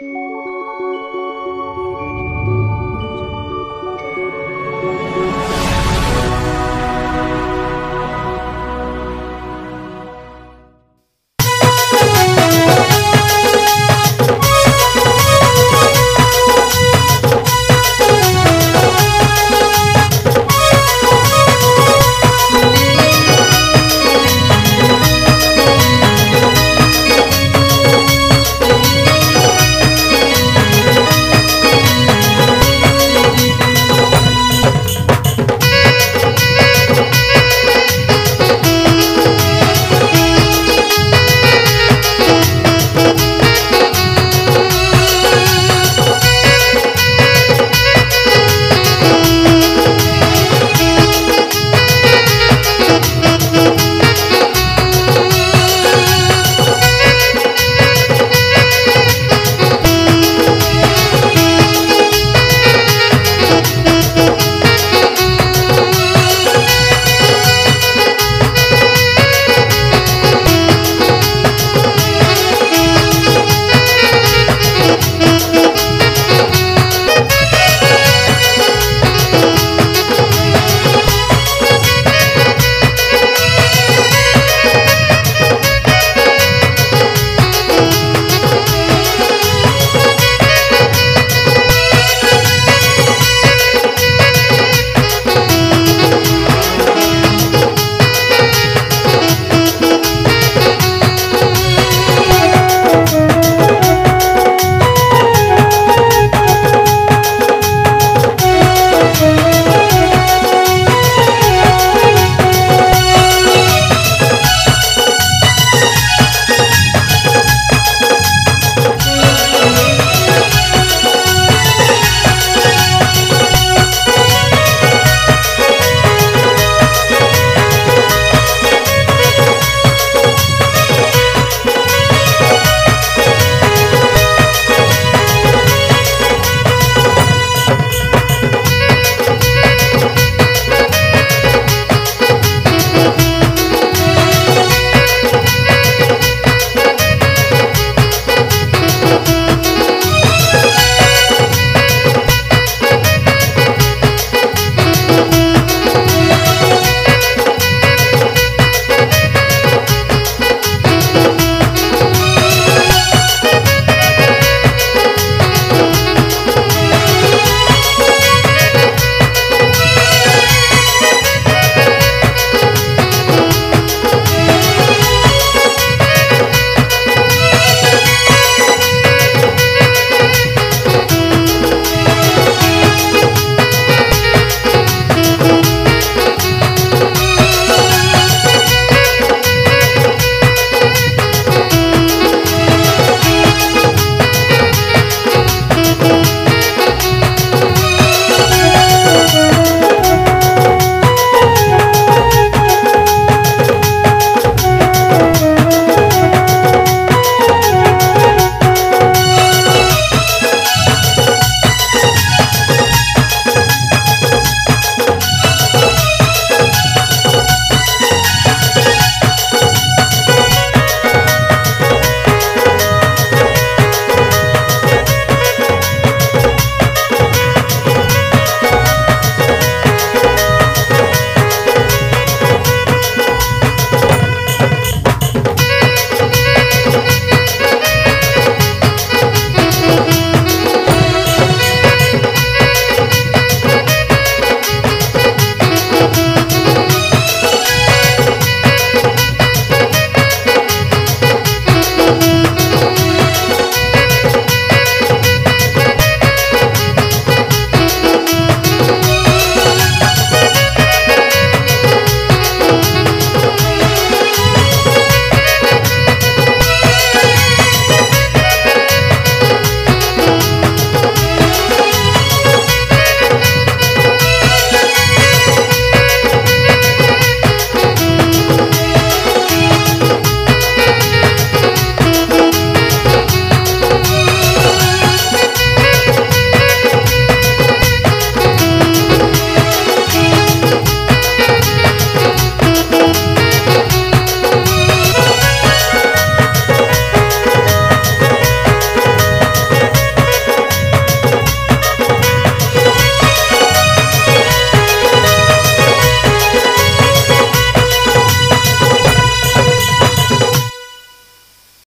you.